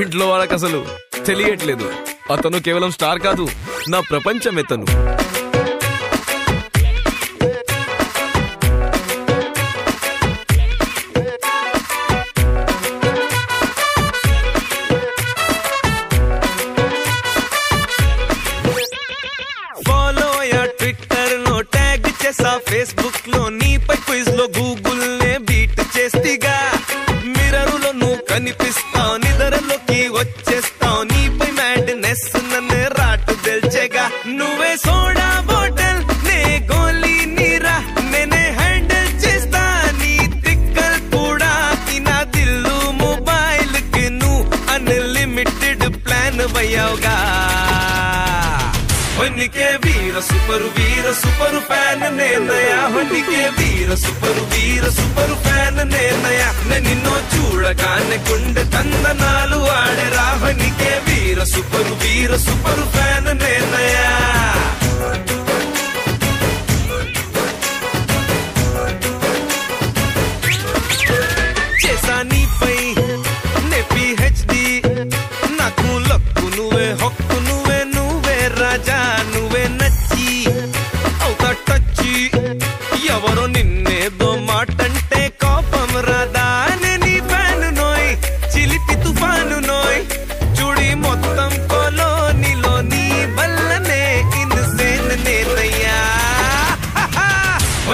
ఇంట్లో వాళ్ళకి అసలు తెలియట్లేదు. అతను కేవలం స్టార్ కాదు నా ప్రపంచం ఎతను ఫాలో ట్విట్టర్లో ట్యాగ్ చేసా ఫేస్బుక్లో నీపై క్విజ్లో గూగుల్ నే బీట్ చేస్తిగా మిర్రర్లో నువ్వు కనిపిస్తా ಹೋಗ ಹೊನ್ನಿಕೆ ವೀರ ಸುಪರು ವೀರ ಸುಪರು ಫ್ಯಾನ್ ನಿರ್ಣಯ. ಹೊನ್ನಿಕೆ ವೀರ ಸುಪರು ವೀರ ಸುಪರು ಫ್ಯಾನ್ ನಿರ್ಣಯ. ನಿನ್ನೋ ಚೂಳ ಕಾಣಕೊಂಡ ತಂದ ನಾಲು ಆಡೆ ರಾವಣಿಕೆ ವೀರ ಸುಪರು ವೀರ ಸುಪರು ಫ್ಯಾನ್ ನಿರ್ಣಯ.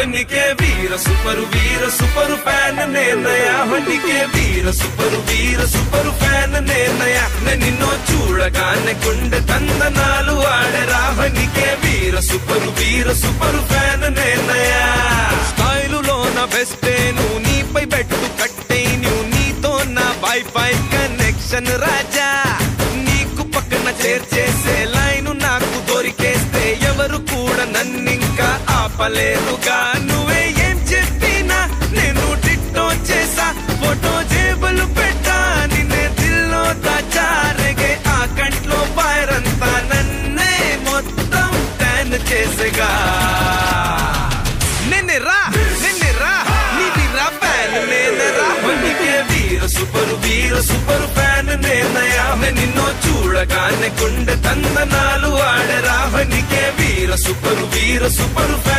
వీర वीर सुपर वीर सुपर फैन ने नया होनिके वीर सुपर वीर सुपर फैन ने नया ने నిన్నో చూడగానే గుండె తందనాలు ఆడరా. హోనికే వీర సూపర్ వీర సూపర్ ఫ్యాన్ నే నయా స్టైలులో నా బెస్ట్ నువ్వు నీపై బెట్టు కట్టే నువ్వు నీతో నా వైఫై కనెక్షన్ రాజా. నీకు పక్కన చేర్చేసే లైను నాకు దొరికేస్తే ఎవరు కూడా నన్ను ఆపలేరుగా నువ్వే ఏం చెప్పినా నేను టిట్టో చేసా ఫోటో జేబులు పెట్టా. నిన్నే దిల్లో దాచారగే ఆ కంట్లో పైరంతా నన్నే మొత్తం ట్యాన్ చేసేగా. నిన్నెరా రా నిన్నే రా. నీది రా ఫ్యాన్ నేనే రా. నీకే వీర సూపర్ వీర సూపర్ ఫ్యాన్ నేనయా నిన్నో చూడగానే గుండె తందనాలు ఆడరా. నీకే వీర సూపర్ వీర సూపర్ ఫ్యాన్